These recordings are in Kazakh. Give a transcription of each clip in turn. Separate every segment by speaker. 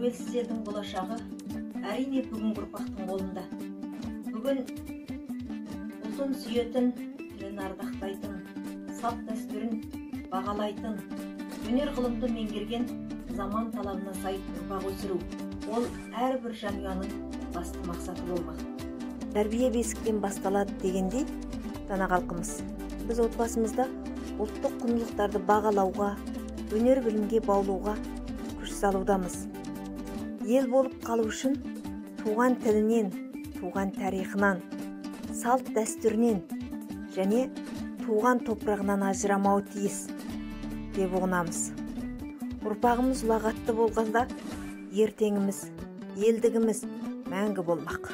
Speaker 1: тәуелсіз елдің болашағы әрине бүгінгі ұрпақтың қолында. Бүгін ұлтын сүйетін тілін ардақтайтын салт дәстүрін бағалайтын өнер ғылымды меңгерген заман талабына сай ұрпақ өсіру. Ол әрбір жанұяның басты мақсаты болмақ.
Speaker 2: Тәрбие бесіктен басталады дегендей дана халқымыз біз отбасымызда ұлттық құндылықтарды бағалауға өнер білімге баулуға күш салудамыз. Ел болып қалу үшін туған тілінен туған тарихынан салт дәстүрінен және туған топырағынан ажырамауы тиіс деп ұғынамыз. Ұрпағымыз ұлағатты болғанда ертеңіміз елдігіміз мәңгі болмақ.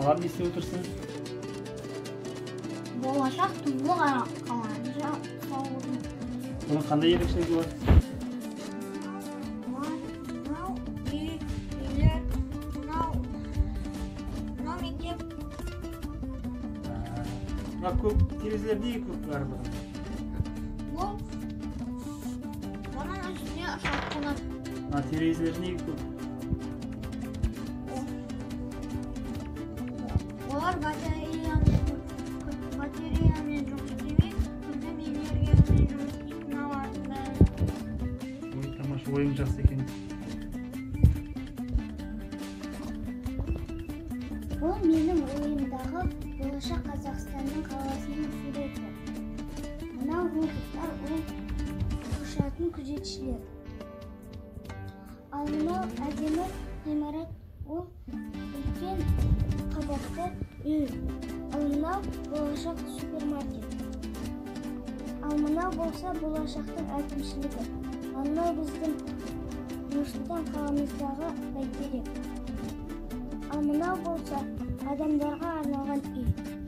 Speaker 3: Аға не істеп отырсыңыз?
Speaker 4: болашақ туы сауырын
Speaker 3: Бұның қандай ерекшелігі бар?
Speaker 4: мынау үй үйлер мынау мынау мектеп
Speaker 3: Мына көк терезелер неге көп барлығы?
Speaker 4: бұл оның үстіне ұшақ қонады
Speaker 3: Мына терезелер неге көп?
Speaker 4: Олар батареямен батареямен жұмыс істемей күндіз энергиямен жұмыс істейтін алатындар
Speaker 3: Ой, тамаша ойың жақсы екен.
Speaker 4: бұл менің ойымдағы болашақ қазақстанның қаласының суреті мынау роботтар ол ұшатын күзетшілер ал мынау әдемі ғимарат ол үй ал мынау болашақ супермаркет. Ал мынау болса болашақтың әкімшілігі ал мынау біздің нұр сұлтан қаламыздағы бәйтерек ал мынау болса адамдарға арналған үй.